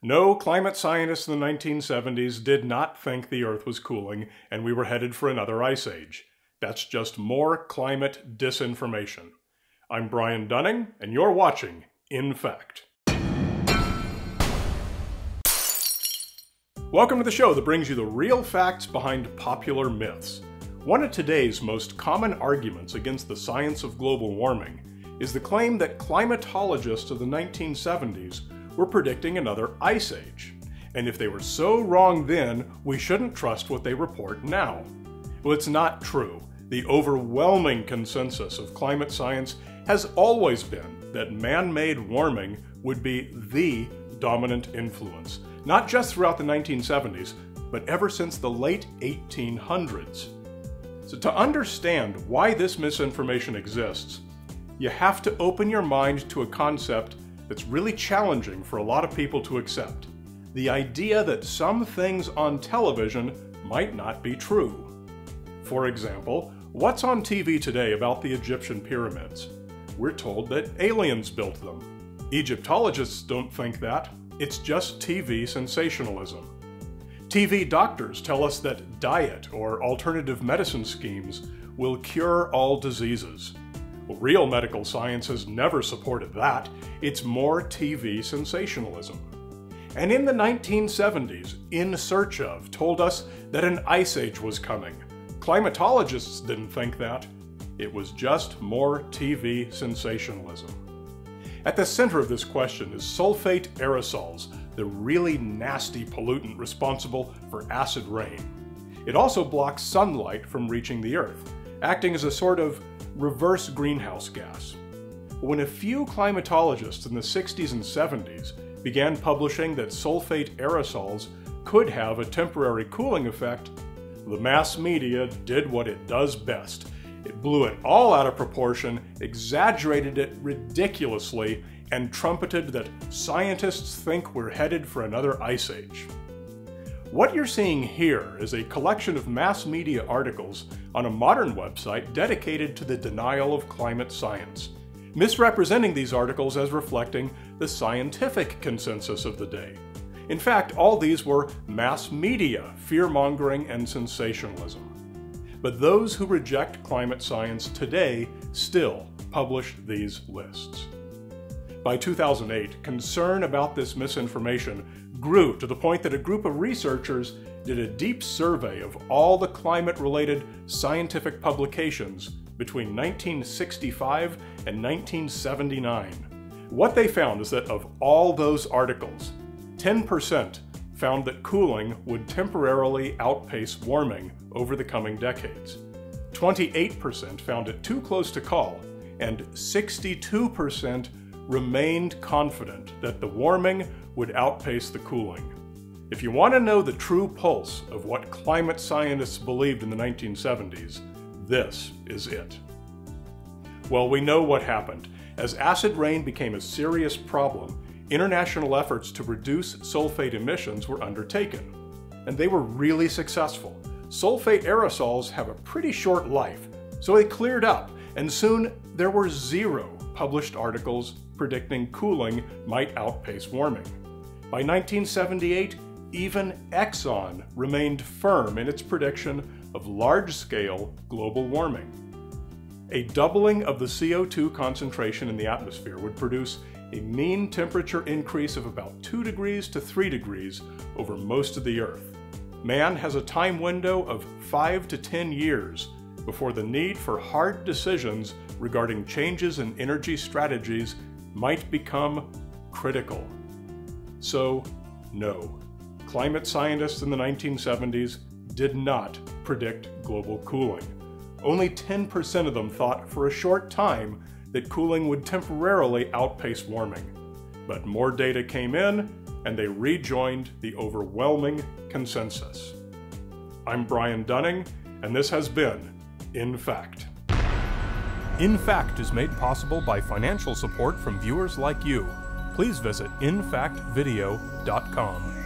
No, climate scientists in the 1970s did not think the Earth was cooling and we were headed for another ice age. That's just more climate disinformation. I'm Brian Dunning, and you're watching In Fact. Welcome to the show that brings you the real facts behind popular myths. One of today's most common arguments against the science of global warming is the claim that climatologists of the 1970s were predicting another ice age. And if they were so wrong then, we shouldn't trust what they report now. Well, it's not true. The overwhelming consensus of climate science has always been that man made warming would be the dominant influence, not just throughout the 1970s, but ever since the late 1800s. So, to understand why this misinformation exists, you have to open your mind to a concept that's really challenging for a lot of people to accept. The idea that some things on television might not be true. For example, what's on TV today about the Egyptian pyramids? We're told that aliens built them. Egyptologists don't think that. It's just TV sensationalism. TV doctors tell us that diet or alternative medicine schemes will cure all diseases. Real medical science has never supported that. It's more TV sensationalism. And in the 1970s, In Search of told us that an ice age was coming. Climatologists didn't think that. It was just more TV sensationalism. At the center of this question is sulfate aerosols, the really nasty pollutant responsible for acid rain. It also blocks sunlight from reaching the Earth, acting as a sort of reverse greenhouse gas. When a few climatologists in the 60s and 70s began publishing that sulfate aerosols could have a temporary cooling effect, the mass media did what it does best. It blew it all out of proportion, exaggerated it ridiculously, and trumpeted that scientists think we're headed for another ice age. What you're seeing here is a collection of mass media articles on a modern website dedicated to the denial of climate science, misrepresenting these articles as reflecting the scientific consensus of the day. In fact, all these were mass media fear-mongering and sensationalism. But those who reject climate science today still publish these lists. By 2008, concern about this misinformation grew to the point that a group of researchers did a deep survey of all the climate related scientific publications between 1965 and 1979. What they found is that of all those articles, 10% found that cooling would temporarily outpace warming over the coming decades. 28% found it too close to call, and 62% remained confident that the warming would outpace the cooling. If you want to know the true pulse of what climate scientists believed in the 1970s, this is it. Well, we know what happened. As acid rain became a serious problem, international efforts to reduce sulfate emissions were undertaken. And they were really successful. Sulfate aerosols have a pretty short life, so they cleared up, and soon there were zero published articles predicting cooling might outpace warming. By 1978, even Exxon remained firm in its prediction of large-scale global warming. A doubling of the CO2 concentration in the atmosphere would produce a mean temperature increase of about 2 degrees to 3 degrees over most of the Earth. Man has a time window of 5 to 10 years before the need for hard decisions regarding changes in energy strategies might become critical. So, no, climate scientists in the 1970s did not predict global cooling. Only 10% of them thought for a short time that cooling would temporarily outpace warming. But more data came in, and they rejoined the overwhelming consensus. I'm Brian Dunning, and this has been In Fact. In Fact is made possible by financial support from viewers like you please visit infactvideo.com.